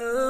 Oh.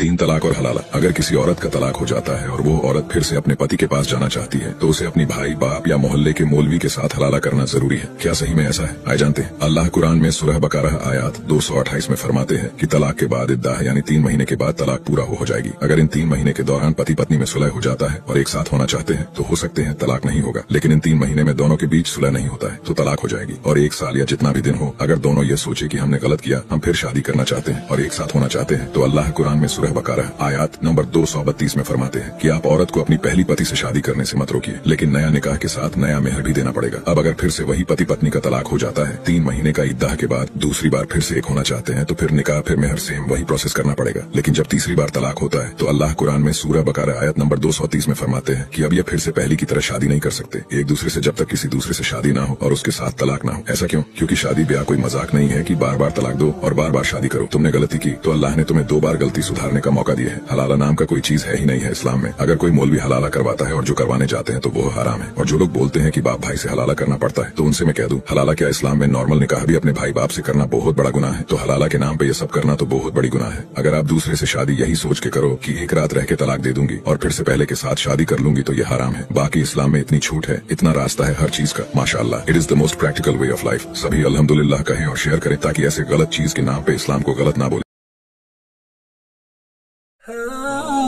तीन तलाक और हलाला। अगर किसी औरत का तलाक हो जाता है और वो औरत फिर से अपने पति के पास जाना चाहती है तो उसे अपनी भाई, बाप या मोहल्ले के मौलवी के साथ हलाला करना ज़रूरी है। क्या सही में ऐसा है? आए जानते हैं। अल्लाह कुरान में सुरह बकारा आयात दो सौ अट्ठाईस में फरमाते हैं कि तलाक के बाद इद्दा यानी तीन महीने के बाद तलाक पूरा हो जाएगी। अगर इन तीन महीने के दौरान पति पत्नी में सुलह हो जाता है और एक साथ होना चाहते हैं तो हो सकते हैं तलाक नहीं होगा। लेकिन इन तीन महीने में दोनों के बीच सुलह नहीं होता है तो तलाक हो जाएगी। और एक साल या जितना भी दिन हो, अगर दोनों ये सोचे की हमने गलत किया, हम फिर शादी करना चाहते हैं और एक साथ होना चाहते हैं तो अल्लाह कुरान में सुरह बकारा आयात नंबर दो सौ बत्तीस में फरमाते हैं कि आप औरत को अपनी पहली पति से शादी करने से मत रोकिए, लेकिन नया निकाह के साथ नया मेहर भी देना पड़ेगा। अब अगर फिर से वही पति पत्नी का तलाक हो जाता है, तीन महीने का इद्दाह के बाद दूसरी बार फिर से एक होना चाहते हैं तो फिर निकाह, फिर मेहर सेम वही प्रोसेस करना पड़ेगा। लेकिन जब तीसरी बार तलाक होता है तो अल्लाह कुरान में सूरह बकार आयत नंबर दो सौ तीस में फरमाते हैं की अब ये फिर से पहली की तरह शादी नहीं कर सकते। एक दूसरे से जब तक किसी दूसरे से शादी ना हो और उसके साथ तलाक ना हो। ऐसा क्यों? क्योंकि शादी ब्याह कोई मज़ाक नहीं है कि बार बार तलाक दो और बार बार शादी करो। तुमने गलती की तो अल्लाह ने तुम्हें दो बार गलती सुधारने का मौका दिया है। हलाला नाम का कोई चीज़ है ही नहीं है इस्लाम में। अगर कोई मौलवी हलाला करवाता है और जो करवाने जाते हैं तो वो हराम है। और जो लोग बोलते हैं कि बाप भाई से हलाला करना पड़ता है तो उनसे मैं कह दूँ, हलाला क्या इस्लाम में नॉर्मल निकाह भी अपने भाई बाप से करना बहुत बड़ा गुना है? तो हलाला के नाम पे ये सब करना तो बहुत बड़ी गुना है। अगर आप दूसरे से शादी यही सोच के करो की एक रात रह के तलाक दे दूँगी और फिर से पहले के साथ शादी कर लूँगी तो ये हराम है। बाकी इस्लाम में इतनी छूट है, इतना रास्ता है हर चीज़ का। माशाला it is the most practical way of life सभी अलहमदुल्ला कहें और शेयर करें ताकि ऐसे गलत चीज़ के नाम पे इस्लाम को गलत ना बोले। Oh.